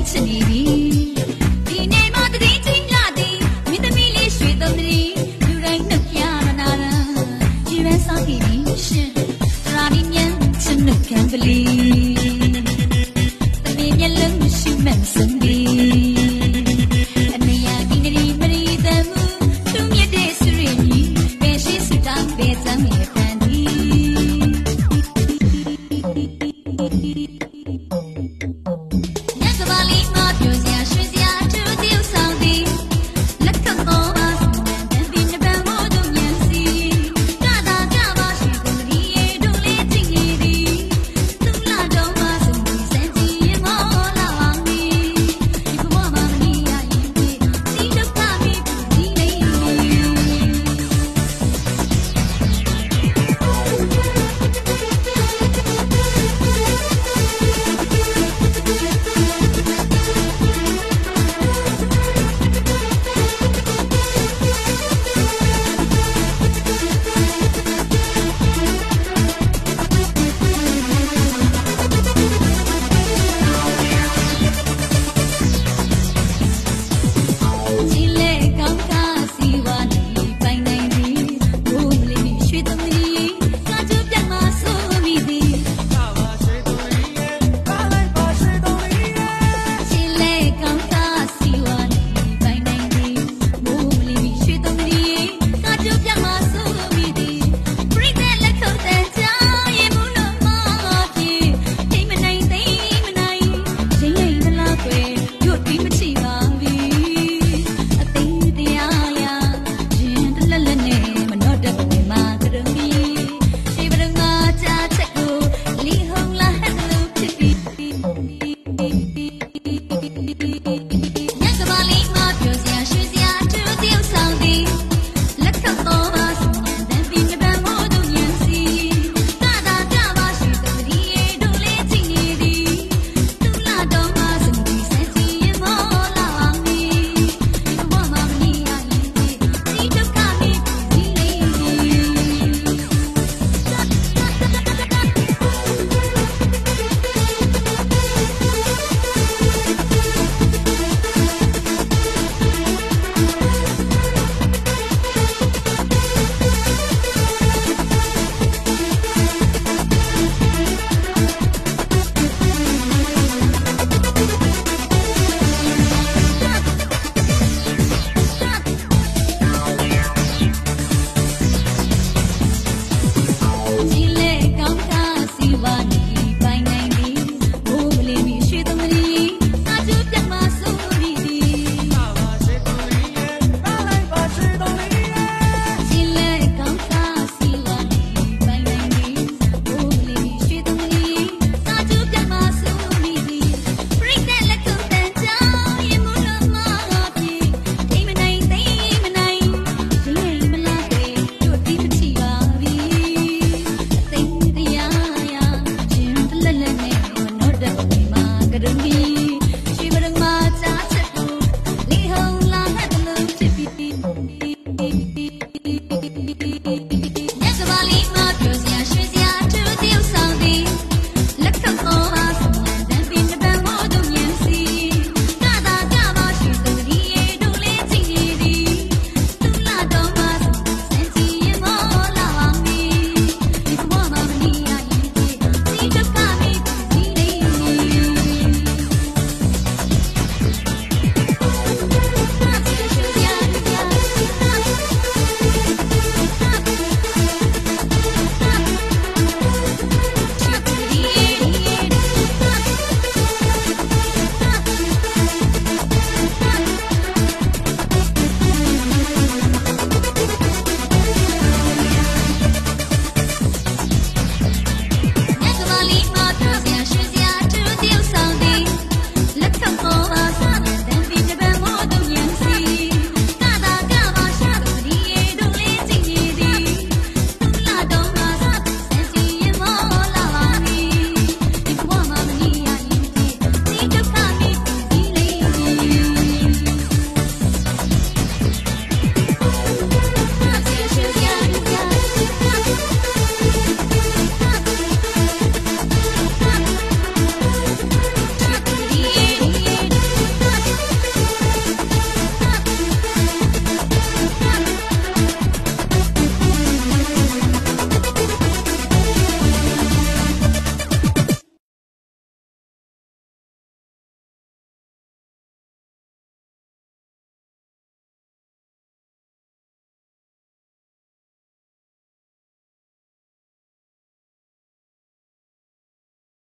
It's an keep it Thank you.